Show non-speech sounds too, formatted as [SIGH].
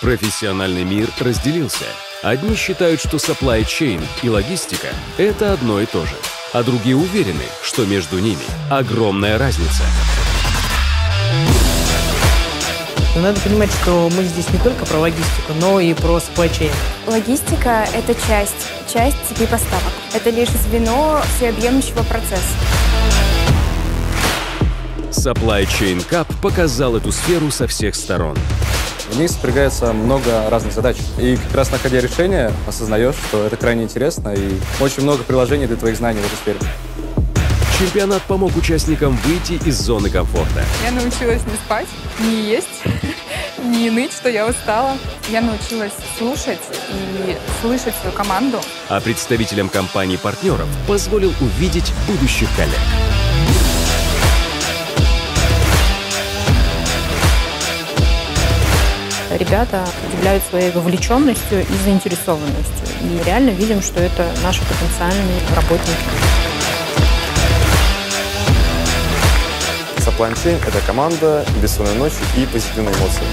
Профессиональный мир разделился. Одни считают, что supply chain и логистика – это одно и то же, а другие уверены, что между ними огромная разница. Но надо понимать, что мы здесь не только про логистику, но и про supply chain. Логистика – это часть, часть цепи поставок. Это лишь звено всеобъемлющего процесса. Supply Chain Cup показал эту сферу со всех сторон. В них сопрягается много разных задач. И как раз находя решение, осознаешь, что это крайне интересно и очень много приложений для твоих знаний в этой сфере. Чемпионат помог участникам выйти из зоны комфорта. Я научилась не спать, не есть, [LAUGHS] не ныть, что я устала. Я научилась слушать и слышать свою команду. А представителям компаний-партнеров позволил увидеть будущих коллег. Ребята удивляют своей вовлеченностью и заинтересованностью. И реально видим, что это наши потенциальные работники. Chain — это команда, бессонная ночь и позитивные эмоции.